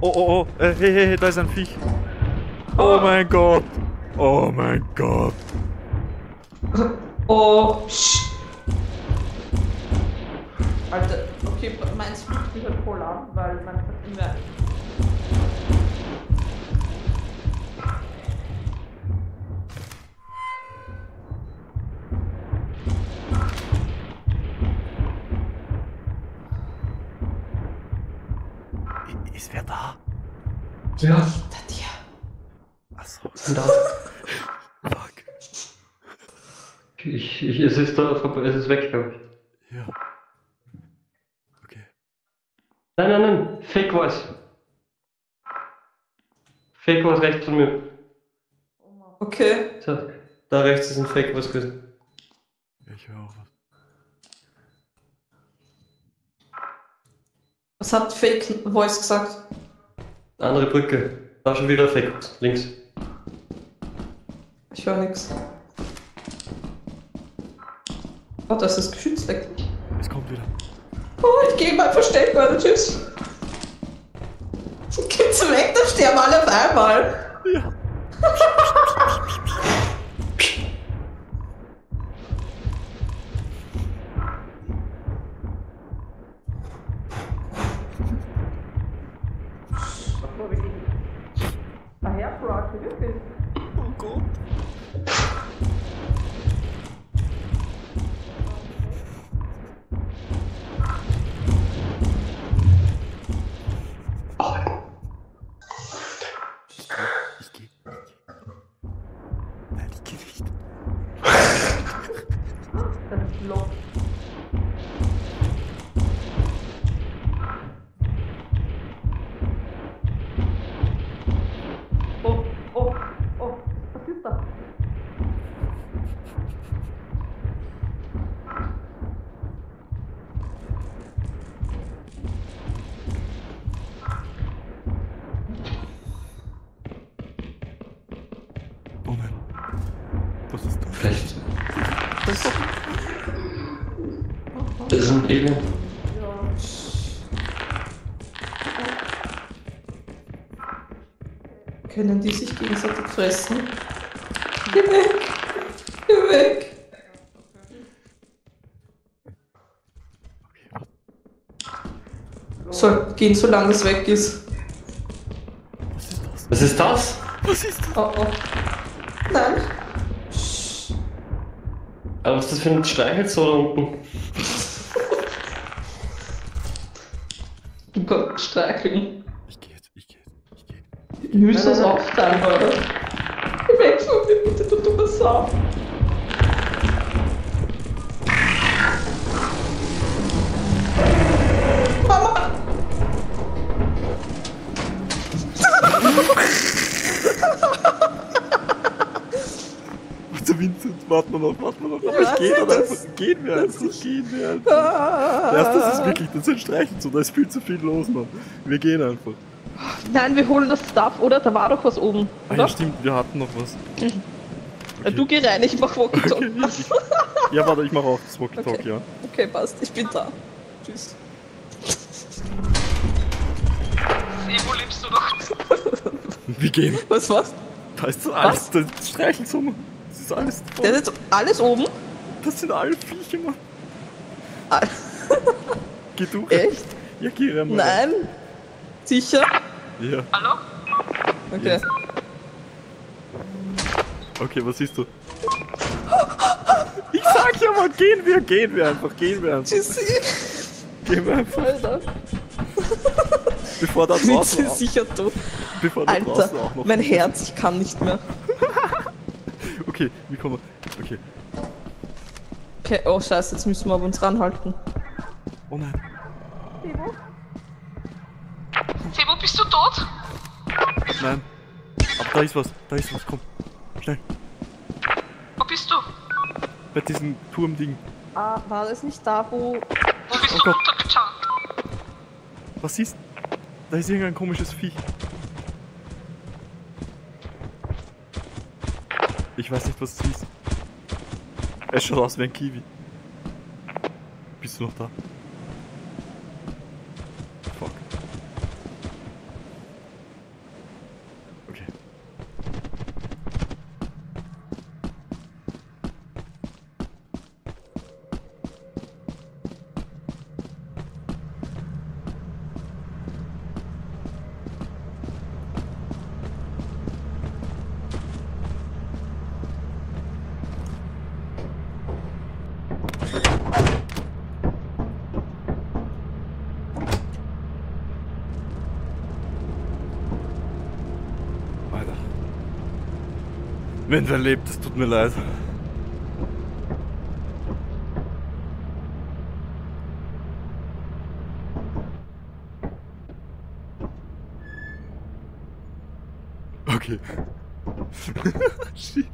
Oh, oh, oh. Äh, hey, hey, hey, da ist ein Viech. Oh mein Gott. Oh mein Gott. Oh, sch. Alter, okay, meins halt voll an, weil man hat immer. Ist wer da? Ja. Hinter dir. Achso. Da. Fuck. Ich, ich, es ist da vorbei, es ist weg, glaube ich. Ja. Okay. Nein, nein, nein. Fake Voice. Fake Voice rechts von mir. Okay. So, da rechts ist ein Fake Voice gewesen. Ich höre auch was. Was hat Fake Voice gesagt? Andere Brücke. Da schon wieder Fake. Links. Ich höre nichts. Oh, da ist das Geschütz weg. Es kommt wieder. Oh, ich gehe mal versteckt, Leute. Tschüss. Geht's weg, dann sterben alle auf einmal. Ja. Daher, Frog, wirklich. Oh Gott. Ich geh. Nein, ich geh nicht. Das ist ein Alien. Können die sich gegenseitig fressen? Geh weg! Geh weg! Soll gehen, solange es weg ist. Was ist das? Was ist das? Oh oh. Nein. Aber was ist das für ein Streichelzoo da unten? Streicheln. Ich geh jetzt, ich geh jetzt, ich geh. Nein, es nein, auch sein, oder? Von mir, bitte, du dummer Sau. Warte, Vincent, warten wir noch, warten wir noch. Aber Ja, ich geh dann das- einfach, gehen wir einfach, gehen wir einfach. Ah. Erst, das ist wirklich, das ist ein Streichelzoo, da ist viel zu viel los, Mann. Wir gehen einfach. Nein, wir holen das Stuff, oder? Da war doch was oben, Ah oder? ja, stimmt, wir hatten noch was. Ja, Du geh rein, ich mach Walkie Okay, ja, warte, ich mach auch das Walkie-Talkie, Okay. ja. Okay, passt, ich bin da. Tschüss. wo lebst du noch? Wir gehen. Was war's? Da ist so alles, das ist. Das ist alles Der voll. ist jetzt alles oben? Das sind alle Viecher, Mann. Ah, Geh du. Echt? Ja, geh rein. Mann. Nein? Sicher? Ja, Hallo? Okay. Yes. okay, was siehst du? Ich sag ja mal, gehen wir, gehen wir einfach, gehen wir einfach. Tschüssi. Gehen wir einfach, Alter. bevor da draußen, ist auch, sicher tot. bevor da Alter, draußen auch noch. mein Herz, ich kann nicht mehr. Okay, wie kommen wir? Okay. Okay, oh scheiße, jetzt müssen wir aber uns ranhalten. Oh nein. Febo, bist du tot? Nein. Aber da ist was, da ist was, komm. Schnell. Wo bist du? Bei diesem Turmding. Ah, war das nicht da, wo... Wo bist Oh Gott. runtergejumpt? Was siehst Da ist irgendein komisches Viech. Ich weiß nicht, was es hieß. Es schaut aus wie ein Kiwi. Bist du noch da? Fuck. Wenn wer lebt, es tut mir leid. Okay. Shit.